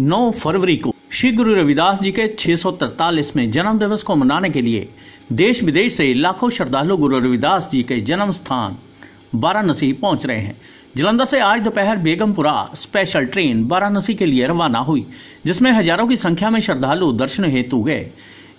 9 फरवरी को श्री गुरु रविदास जी के 643वें जन्म दिवस को मनाने के लिए देश विदेश से लाखों श्रद्धालु गुरु रविदास जी के जन्म स्थान वाराणसी पहुँच रहे हैं। जलंधर से आज दोपहर बेगमपुरा स्पेशल ट्रेन वाराणसी के लिए रवाना हुई, जिसमें हज़ारों की संख्या में श्रद्धालु दर्शन हेतु गए।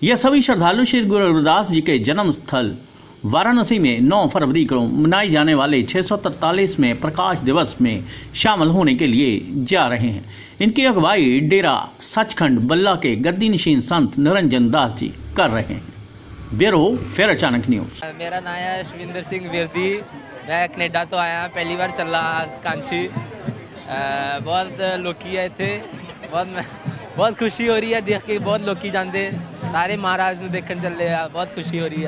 यह सभी श्रद्धालु श्री गुरु रविदास जी के जन्म स्थल वाराणसी में 9 फरवरी को मनाए जाने वाले 643 में प्रकाश दिवस में शामिल होने के लिए जा रहे हैं इनकी अगुवाई डेरा सचखंड बल्ला के गद्दी नशीन संत निरंजन दास जी कर रहे हैं ब्यूरो फिर अचानक न्यूज ਮੇਰਾ ਨਾਮ ਹੈ ਸ਼ਵਿੰਦਰ ਸਿੰਘ ਵਿਰਦੀ ਮੈਂ ਕੈਨੇਡਾ ਤੋਂ ਆਇਆ ਪਹਿਲੀ ਵਾਰ ਚੱਲਾ ਕਾਂਚੀ ਅਹ ਬਹੁਤ ਲੋਕੀ ਹੈ ਇੱਥੇ ਬਹੁਤ ਮੈਂ- ਬਹੁਤ ਖੁਸ਼ੀ ਹੋ ਰਹੀ ਹੈ ਦੇਖ ਕੇ ਬਹੁਤ ਲੋਕੀ ਜਾਂਦੇ ਸਾਰੇ ਮਹਾਰਾਜ ਨੂੰ ਦੇਖਣ ਚੱਲੇ ਆ ਬਹੁਤ ਖੁਸ਼ੀ ਹੋ ਰਹੀ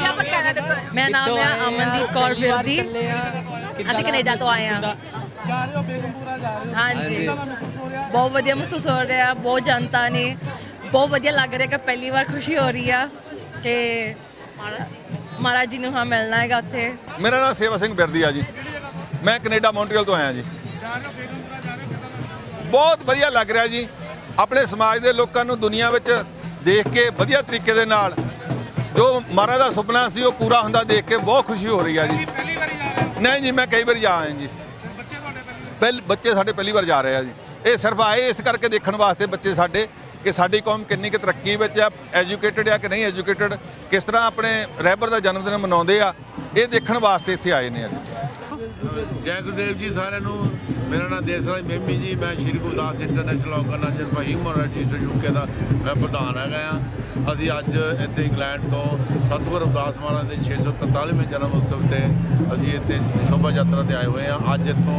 ਹੈ? ਮੇਰਾ ਨਾਮ ਹੈ ਅਮਨਦੀਪ ਕੌਰ ਵਿਰਦੀ। ਅਸੀਂ ਕੈਨੇਡਾ ਤੋਂ ਆਏ ਹਾਂ। ਹਾਂਜੀ। ਬਹੁਤ ਵਧੀਆ ਮਹਿਸੂਸ ਹੋ ਰਿਹਾ ਬਹੁਤ ਜਨਤਾ ਨੇ। ਬਹੁਤ ਵਧੀਆ ਲੱਗ ਰਿਹਾ ਕਿ ਪਹਿਲੀ ਵਾਰ ਖੁਸ਼ੀ ਹੋ ਰਹੀ ਆ ਕਿ ਮਹਾਰਾਜ ਜੀ ਨੂੰ ਹਾਂ ਮਿਲਣਾ ਹੈਗਾ ਉੱਥੇ। ਮੇਰਾ ਨਾਮ ਸੇਵਾ ਸਿੰਘ ਬਿਰਦੀ ਆ ਜੀ। ਮੈਂ ਕੈਨੇਡਾ ਮੌਂਟਰੀਅਲ ਤੋਂ ਆਇਆ ਜੀ। ਬਹੁਤ ਵਧੀਆ ਲੱਗ ਰਿਹਾ ਜੀ। ਆਪਣੇ ਸਮਾਜ ਦੇ ਲੋਕਾਂ ਨੂੰ ਦੁਨੀਆ ਵਿੱਚ ਦੇਖ ਕੇ ਵਧੀਆ ਤਰੀਕੇ ਦੇ ਨਾਲ ਜੋ ਮਹਾਰਾਜ ਦਾ ਸੁਪਨਾ ਸੀ, ਉਹ ਪੂਰਾ ਹੁੰਦਾ ਦੇਖ ਕੇ ਬਹੁਤ ਖੁਸ਼ੀ ਹੋ ਰਹੀ ਆ ਜੀ। ਨਹੀਂ ਜੀ, ਮੈਂ ਕਈ ਵਾਰੀ ਜਾ ਆਇਆ ਜੀ। ਪਹਿਲ, ਬੱਚੇ ਸਾਡੇ ਪਹਿਲੀ ਵਾਰ ਜਾ ਰਹੇ ਆ ਜੀ। ਇਹ ਸਿਰਫ ਆਏ ਇਸ ਕਰਕੇ ਦੇਖਣ ਵਾਸਤੇ ਬੱਚੇ ਸਾਡੇ ਕਿ ਸਾਡੀ ਕੌਮ ਕਿੰਨੀ ਕੁ ਤਰੱਕੀ ਵਿੱਚ ਆ, ਐਜੂਕੇਟਡ ਆ ਕਿ ਨਹੀਂ ਐਜੂਕੇਟਡ, ਕਿਸ ਤਰ੍ਹਾਂ ਆਪਣੇ ਰਹਿਬਰ ਦਾ ਜਨਮ ਦਿਨ ਮਨਾਉਂਦੇ ਆ, ਇਹ ਦੇਖਣ ਵਾਸਤੇ ਇੱਥੇ ਆਏ ਨੇ ਅੱਜ। ਜੈ ਗੁਰਦੇਵ ਜੀ ਸਾਰਿਆਂ ਨੂੰ। ਮੇਰਾ ਨਾਮ ਦੇਸਰਾਜ ਮੇਮੀ ਜੀ। ਮੈਂ Shri Gurdas international organisation for human rights UK ਦਾ ਮੈਂ ਪ੍ਰਧਾਨ ਹੈਗਾ ਆ। ਅਸੀਂ ਅੱਜ ਇੱਥੇ ਇੰਗਲੈਂਡ ਤੋਂ ਸਤਿਗੁਰੂ ਅਰਦਾਸ ਮਹਾਰਾਜ ਦੇ 643ਵੇਂ ਜਨਮ ਉਤਸਵ ਤੇ ਅਸੀਂ ਇੱਥੇ ਸ਼ੋਭਾ ਯਾਤਰਾ ਤੇ ਆਏ ਹੋਏ ਆ। ਅੱਜ ਇੱਥੋਂ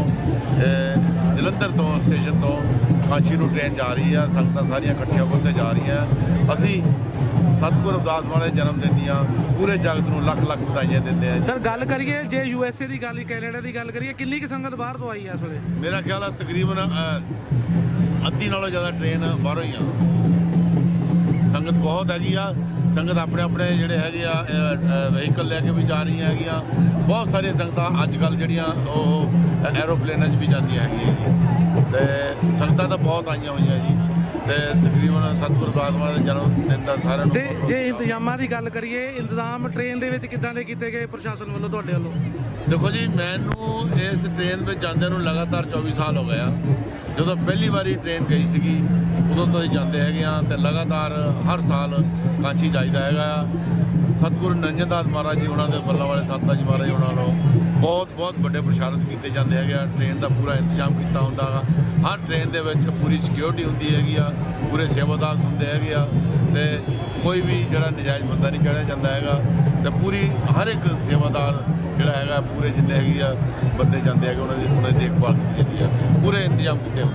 ਜਲੰਧਰ ਤੋਂ ਸਟੇਸ਼ਨ ਤੋਂ ਕਾਂਚੀ ਨੂੰ ਟ੍ਰੇਨ ਜਾ ਰਹੀ ਆ ਸੰਗਤਾਂ ਸਾਰੀਆਂ ਇਕੱਠੀਆਂ ਹੋ ਕੇ ਜਾ ਰਹੀਆਂ। ਅਸੀਂ ਸਤਿਗੁਰ ਮਹਾਰਾਜ ਦੇ ਜਨਮ ਦਿਨ ਦੀਆਂ ਪੂਰੇ ਜਗਤ ਨੂੰ ਲੱਖ ਲੱਖ ਵਧਾਈਆਂ ਦਿੰਦੇ ਆ ਸਰ ਗੱਲ ਕਰੀਏ ਜੇ ਯੂ ਐਸ ਏ ਦੀ ਗੱਲ ਕੈਨੇਡਾ ਦੀ ਗੱਲ ਕਰੀਏ ਕਿੰਨੀ ਕਿ ਸੰਗਤ ਬਾਹਰ ਤੋਂ ਆਈ ਹੈ ਇਸ ਵੇਲੇ? ਮੇਰਾ ਖਿਆਲ ਆ ਤਕਰੀਬਨ ਅੱਧੀ ਨਾਲੋਂ ਜ਼ਿਆਦਾ ਟ੍ਰੇਨ ਬਾਹਰੋਂ ਹੀ ਆ। ਸੰਗਤ ਬਹੁਤ ਹੈਗੀ ਆ। ਸੰਗਤ ਆਪਣੇ ਆਪਣੇ ਜਿਹੜੇ ਹੈਗੇ ਆ ਵਹੀਕਲ ਲੈ ਕੇ ਵੀ ਜਾ ਰਹੀਆਂ ਹੈਗੀਆਂ। ਬਹੁਤ ਸਾਰੀਆਂ ਸੰਗਤਾਂ ਅੱਜ ਕੱਲ ਜਿਹੜੀਆਂ ਉਹ ਐਰੋਪਲੇਨਾਂ 'ਚ ਵੀ ਜਾਂਦੀਆਂ ਹੈਗੀਆਂ ਜੀ। ਤੇ ਸੰਗਤਾਂ ਤਾਂ ਬਹੁਤ ਆਈਆਂ ਹੋਈਆਂ ਜੀ। ਤੇ ਤਕਰੀਬਨ ਸਤਿਗੁਰੂ ਬਾਦਮਾਨ ਦੇ ਜਨਮ ਦਿਨ ਦਾ ਸਾਰਿਆਂ ਨੂੰ ਤੇ ਬਹੁਤ-ਬਹੁਤ ਜੇ। ਇੰਤਜ਼ਾਮਾਂ ਦੀ ਗੱਲ ਕਰੀਏ ਇੰਤਜ਼ਾਮ ਟ੍ਰੇਨ ਦੇ ਵਿੱਚ ਕਿੱਦਾਂ ਦੇ ਕੀਤੇ ਗਏ ਪ੍ਰਸ਼ਾਸਨ ਵੱਲੋਂ ਤੁਹਾਡੇ ਵੱਲੋਂ? ਦੇਖੋ ਜੀ ਮੈਨੂੰ ਇਸ ਟ੍ਰੇਨ ਵਿੱਚ ਜਾਂਦਿਆਂ ਨੂੰ ਲਗਾਤਾਰ 24 ਸਾਲ ਹੋ ਗਏ ਆ। ਜਦੋਂ ਪਹਿਲੀ ਵਾਰੀ ਟ੍ਰੇਨ ਗਈ ਸੀਗੀ ਉਦੋਂ ਤੋਂ ਹੀ ਜਾਂਦੇ ਹੈਗੇ ਆ ਤੇ ਲਗਾਤਾਰ ਹਰ ਸਾਲ ਕਾਂਚੀ ਜਾਈਦਾ ਹੈਗਾ ਆ। ਸਤਿਗੁਰੂ ਨਿਰੰਜਨ ਦਾਸ ਮਹਾਰਾਜ ਜੀ ਉਹਨਾਂ ਦੇ ਬੱਲਾ ਵਾਲੇ ਸੰਤਾਂ ਜੀ ਮਹਾਰਾਜ ਉਹਨਾਂ ਨੂੰ ਬਹੁਤ ਬਹੁਤ ਵੱਡੇ ਪ੍ਰਸ਼ਾਰਤ ਕੀਤੇ ਜਾਂਦੇ ਹੈਗੇ ਆ। ਟ੍ਰੇਨ ਦਾ ਪੂਰਾ ਇੰਤਜ਼ਾਮ ਕੀਤਾ ਹੁੰਦਾ ਗਾ। ਹਰ ਟ੍ਰੇਨ ਦੇ ਵਿੱਚ ਪੂਰੀ ਸਿਕਿਉਰਿਟੀ ਹੁੰਦੀ ਹੈਗੀ ਆ, ਪੂਰੇ ਸੇਵਾਦਾਰ ਹੁੰਦੇ ਹੈਗੇ ਆ ਤੇ ਕੋਈ ਵੀ ਜਿਹੜਾ ਨਜਾਇਜ਼ ਬੰਦਾ ਨਹੀਂ ਕਿਹਾ ਜਾਂਦਾ ਹੈਗਾ ਤੇ ਪੂਰੀ ਹਰ ਇੱਕ ਸੇਵਾਦਾਰ ਜਿਹੜਾ ਹੈਗਾ, ਪੂਰੇ ਜਿੰਨੇ ਹੈਗੇ ਆ, ਬੰਦੇ ਜਾਂਦੇ ਹੈਗੇ, ਉਹਨਾਂ ਦੀ ਉਹਨਾਂ ਦੀ ਦੇਖਭਾਲ ਕੀਤੀ ਜਾਂਦੀ ਆ। ਪੂਰੇ ਇੰਤਜ਼ਾਮ ਕੀਤੇ ਹੁੰਦੇ